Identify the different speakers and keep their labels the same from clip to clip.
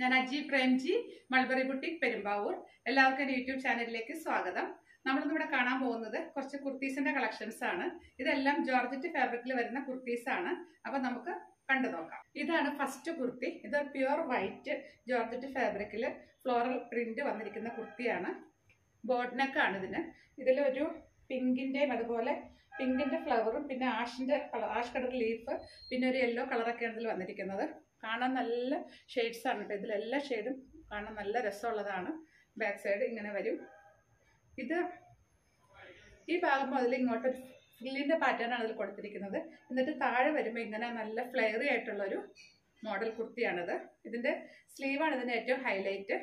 Speaker 1: ഞാൻ Aji Premji mulberry boutique Perumbavoor. എല്ലാവർക്കും എന്റെ യൂട്യൂബ് ചാനലിലേക്ക് സ്വാഗതം. നമ്മളിന്ന് ഇവിടെ കാണാൻ പോകുന്നത് കുറച്ച് കുർത്തീസിന്റെ കളക്ഷൻസ് ആണ്. ഇതെല്ലാം ജോർജറ്റ് ഫാബ്രിക്കിൽ വരുന്ന കുർത്തീസ് ആണ്. അപ്പൊ നമുക്ക് കണ്ടു നോക്കാം. ഇതാണ് ഫസ്റ്റ് കുർത്തി. ഇത് പ്യുവർ വൈറ്റ് ജോർജറ്റ് ഫാബ്രിക്കിൽ ഫ്ലോറൽ പ്രിന്റ് വന്നിരിക്കുന്ന കുർത്തിയാണ്. ആണ് ഇതിന്. ഇതിലൊരു പിങ്കിന്റെയും അതുപോലെ പിങ്കിന്റെ ഫ്ലവറും പിന്നെ ആഷിന്റെ ആഷ് കളർ ലീഫ് പിന്നെ ഒരു യെല്ലോ കളറൊക്കെയാണ് ഇതിൽ വന്നിരിക്കുന്നത്. കാണാൻ നല്ല ഷെയ്ഡ്സ് ആണ് കേട്ടോ ഇതിലെല്ലാ ഷെയ്ഡും കാണാൻ നല്ല രസമുള്ളതാണ്. ബാക്ക് സൈഡ് ഇങ്ങനെ വരും. ഇത് ഈ ഭാഗം മുതൽ ഇങ്ങോട്ട് ഫ്രില്ലിന്റെ പാറ്റേൺ ആണ് ഇതിൽ കൊടുത്തിരിക്കുന്നത്. എന്നിട്ട് താഴെ വരുമ്പോൾ ഇങ്ങനെ നല്ല ഫ്ലെയറി ആയിട്ടുള്ളൊരു മോഡൽ കുർത്തിയാണിത്. ഇതിന്റെ സ്ലീവാണ് ഇതിന്റെ ഏറ്റവും ഹൈലൈറ്റ്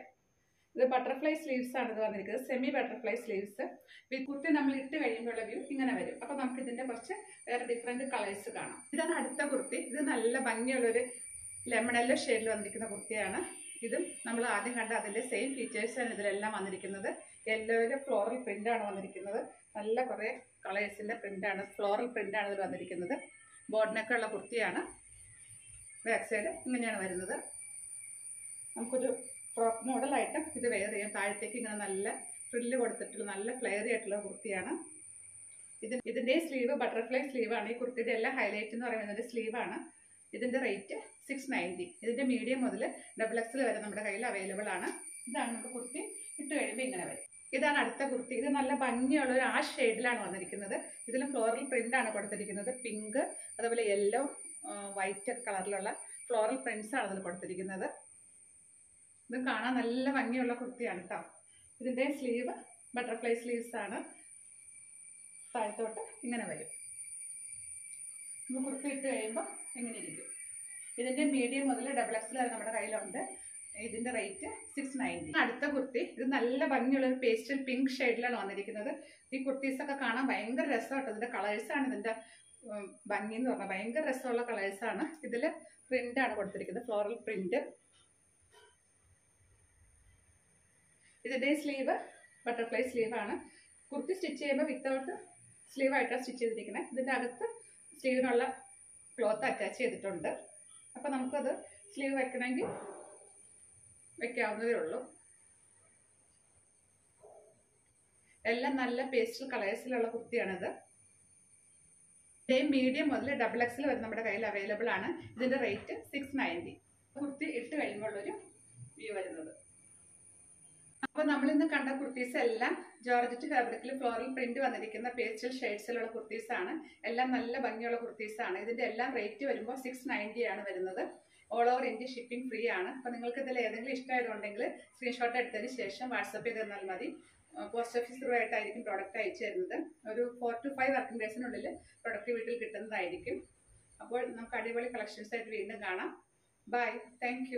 Speaker 1: ഇത് ബട്ടർഫ്ലൈ സ്ലീവ്സ് ആണ് ഇത് വന്നിരിക്കുന്നത്. സെമി ബട്ടർഫ്ലൈ സ്ലീവ്സ് ഈ കുർത്തി നമ്മൾ ഇട്ട് കഴിയുമ്പോഴുള്ള വ്യൂ ഇങ്ങനെ വരും. അപ്പോൾ നമുക്ക് ഇതിന്റെ കുറച്ച് വേറെ ഡിഫറെന്റ് കളേഴ്സ് കാണാം. ഇതാണ് അടുത്ത കുർത്തി. ഇത് നല്ല ഭംഗിയുള്ളൊരു ലെമൺ എല്ലോ ഷെയ്ഡിൽ വന്നിരിക്കുന്ന കുർത്തിയാണ്. ഇതും നമ്മൾ ആദ്യം കണ്ട അതിന്റെ സെയിം ഫീച്ചേഴ്സാണ് ഇതിലെല്ലാം വന്നിരിക്കുന്നത്. യെല്ലോയിലെ ഫ്ലോറൽ പ്രിന്റാണ് വന്നിരിക്കുന്നത്. നല്ല കുറേ കളേഴ്സിന്റെ പ്രിന്റാണ് ഫ്ലോറൽ പ്രിന്റാണ് ഇതിൽ വന്നിരിക്കുന്നത്. ബോർഡിനൊക്കെ ഉള്ള കുർത്തിയാണ്. ബാക്ക് സൈഡ് ഇങ്ങനെയാണ് വരുന്നത്. നമുക്കൊരു ഫ്രോക്ക് മോഡലായിട്ട് ഇത് വെയർ ചെയ്യാം. താഴത്തേക്ക് ഇങ്ങനെ നല്ല ഫ്രില്ല് കൊടുത്തിട്ടുള്ള നല്ല ഫ്ലെയറി ആയിട്ടുള്ള കുർത്തിയാണ്. ഇത് ഇതിന്റെ സ്ലീവ് ബട്ടർഫ്ലൈ സ്ലീവാണ് ഈ കുർത്തിയുടെ എല്ലാം ഹൈലൈറ്റ് എന്ന് പറയുന്നത് സ്ലീവാണ് ഇതിന്റെ റേറ്റ് സിക്സ് നയന്റി ഇതിന്റെ മീഡിയം മുതൽ ഡബിൾ എക്സിൽ വരെ നമ്മുടെ കയ്യിൽ അവൈലബിൾ ആണ്. ഇതാണ് നമുക്ക് കുർത്തി ഇട്ട് കഴിയുമ്പോൾ ഇങ്ങനെ വരും. ഇതാണ് അടുത്ത കുർത്തി. ഇത് നല്ല ഭംഗിയുള്ള ഒരു ആ ഷെയ്ഡിലാണ് വന്നിരിക്കുന്നത്. ഇതിൽ ഫ്ലോറൽ ആണ് കൊടുത്തിരിക്കുന്നത്. പിങ്ക് അതുപോലെ യെല്ലോ വൈറ്റ് കളറിലുള്ള ഫ്ലോറൽ പ്രിൻസ് ആണ് ഇതിൽ കൊടുത്തിരിക്കുന്നത്. ഇത് കാണാൻ നല്ല ഭംഗിയുള്ള കുർത്തിയാണ് കേട്ടോ ഇതിന്റെ സ്ലീവ് ബട്ടർഫ്ലൈ സ്ലീവ്സ് ആണ്. താഴത്തോട്ട് ഇങ്ങനെ വരും. കുർത്തി ഇട്ട് കഴിയുമ്പോൾ എങ്ങനെ ഇരിക്കും. ഇതിന്റെ മീഡിയം മുതൽ ഡബിൾ എക്സ് വരെ നമ്മുടെ കയ്യിലുണ്ട്. ഇതിന്റെ റേറ്റ് സിക്സ് നയന്റി അടുത്ത കുർത്തി ഇത് നല്ല ഭംഗിയുള്ള ഒരു പേസ്റ്റൽ പിങ്ക് ഷെയ്ഡിലാണ് വന്നിരിക്കുന്നത്. ഈ കുർത്തീസൊക്കെ കാണാൻ ഭയങ്കര രസമാട്ടോ ഇതിന്റെ കളേഴ്സാണ് ഇതിന്റെ ഭംഗി എന്ന് പറഞ്ഞാൽ ഭയങ്കര രസമുള്ള കളേഴ്സാണ് ഇതിൽ പ്രിന്റാണ് കൊടുത്തിരിക്കുന്നത് ഫ്ലോറൽ പ്രിന്റ് ഇതിന്റെ സ്ലീവ് ബട്ടർഫ്ലൈ സ്ലീവാണ് കുർത്തി സ്റ്റിച്ച് ചെയ്യുമ്പോൾ വിത്തൗട്ട് സ്ലീവായിട്ടാണ് സ്റ്റിച്ച് ചെയ്തിരിക്കുന്നത് ഇതിന്റെ അകത്ത് സ്ലീവിനുള്ള ക്ലോത്ത് അറ്റാച്ച് ചെയ്തിട്ടുണ്ട്. അപ്പോൾ നമുക്കത് സ്ലീവ് വെക്കണമെങ്കിൽ വെക്കാവുന്നതേ ഉള്ളൂ. എല്ലാം നല്ല പേസ്റ്റൽ കളേഴ്സിലുള്ള കുർത്തിയാണിത്. മീഡിയം മുതൽ ഡബിൾ എക്സിൽ വരെ നമ്മുടെ കയ്യിൽ അവൈലബിൾ ആണ്. ഇതിന്റെ റേറ്റ് സിക്സ് നയന്റി കുർത്തി ഇട്ട് കഴിയുമ്പോഴൊരു വ്യൂ വരുന്നത്. അപ്പോൾ നമ്മൾ ഇന്ന് കണ്ട കുർത്തീസ് എല്ലാം ജോർജറ്റ് ഫാബ്രിക്കിൽ ഫ്ലോറൽ പ്രിന്റ് വന്നിരിക്കുന്ന പേസ്റ്റൽ ഷെയ്ഡ്സിലുള്ള കുർത്തീസ് ആണ്. എല്ലാം നല്ല ഭംഗിയുള്ള കുർത്തീസ് ആണ്. ഇതിന്റെ എല്ലാം റേറ്റ് വരുമ്പോൾ സിക്സ് നയന്റി ആണ് വരുന്നത്. All over India shipping free ആണ്. അപ്പൊ നിങ്ങൾക്ക് ഇതിൽ ഏതെങ്കിലും ഇഷ്ടമായതുണ്ടെങ്കിൽ സ്ക്രീൻഷോട്ട് എടുത്തതിന് ശേഷം വാട്സപ്പ് ചെയ്ത് തന്നാൽ മതി. പോസ്റ്റ് ഓഫീസ് ത്രൂ ആയിട്ടായിരിക്കും പ്രോഡക്റ്റ് അയച്ചു തരുന്നത്. ഒരു ഫോർ ടു ഫൈവ് വർക്കിംഗ് ഡേയ്സിനുള്ളിൽ പ്രോഡക്റ്റ് വീട്ടിൽ കിട്ടുന്നതായിരിക്കും. അപ്പോൾ നമുക്ക് അടിപൊളി കളക്ഷൻസ് ആയിട്ട് വീണ്ടും കാണാം. Bye thank